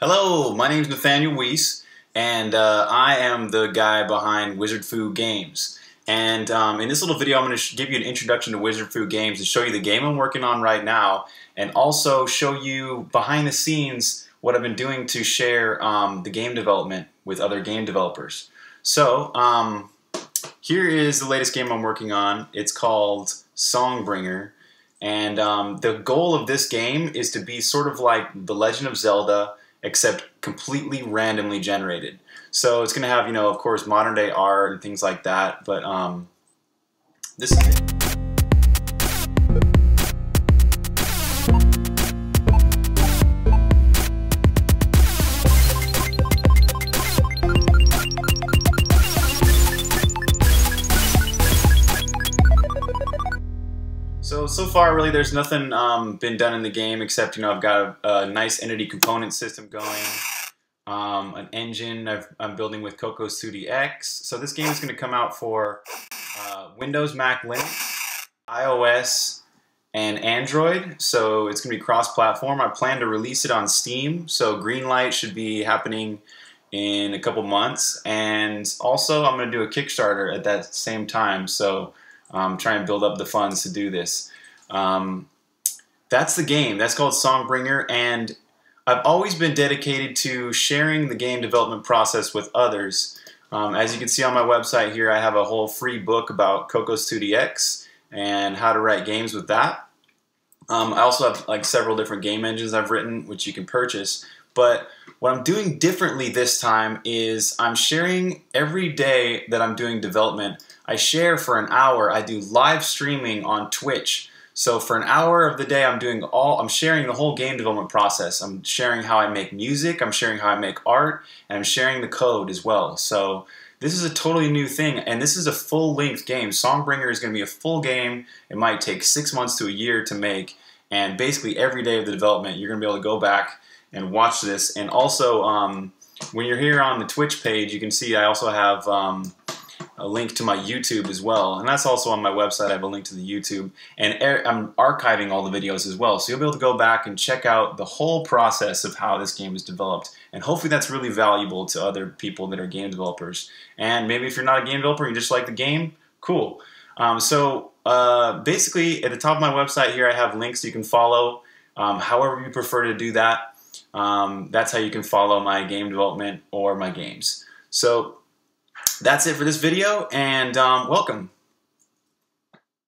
Hello, my name is Nathaniel Weiss, and uh, I am the guy behind Wizard Fu Games. And um, in this little video, I'm going to give you an introduction to Wizard Fu Games and show you the game I'm working on right now, and also show you behind the scenes what I've been doing to share um, the game development with other game developers. So, um, here is the latest game I'm working on. It's called Songbringer. And um, the goal of this game is to be sort of like The Legend of Zelda, except completely randomly generated. So it's going to have, you know, of course, modern day art and things like that. But um, this is it. So, so far, really, there's nothing um, been done in the game except, you know, I've got a, a nice entity component system going, um, an engine i am building with Cocos 2D-X. So this game is going to come out for uh, Windows, Mac, Linux, iOS, and Android. So it's going to be cross-platform. I plan to release it on Steam. So Greenlight should be happening in a couple months. And also, I'm going to do a Kickstarter at that same time. So um, try and build up the funds to do this. Um, that's the game. That's called Songbringer, and I've always been dedicated to sharing the game development process with others. Um, as you can see on my website here, I have a whole free book about Cocos 2D-X and how to write games with that. Um, I also have like several different game engines I've written, which you can purchase. But what I'm doing differently this time is I'm sharing every day that I'm doing development. I share for an hour. I do live streaming on Twitch. So for an hour of the day, I'm doing all, I'm sharing the whole game development process. I'm sharing how I make music, I'm sharing how I make art, and I'm sharing the code as well. So this is a totally new thing, and this is a full-length game. Songbringer is going to be a full game. It might take six months to a year to make, and basically every day of the development, you're going to be able to go back and watch this. And also, um, when you're here on the Twitch page, you can see I also have um, a link to my YouTube as well. And that's also on my website. I have a link to the YouTube. And I'm archiving all the videos as well. So you'll be able to go back and check out the whole process of how this game is developed. And hopefully that's really valuable to other people that are game developers. And maybe if you're not a game developer, you just like the game, cool. Um, so uh, basically, at the top of my website here, I have links you can follow. Um, however you prefer to do that. Um, that's how you can follow my game development or my games. So that's it for this video, and um, welcome.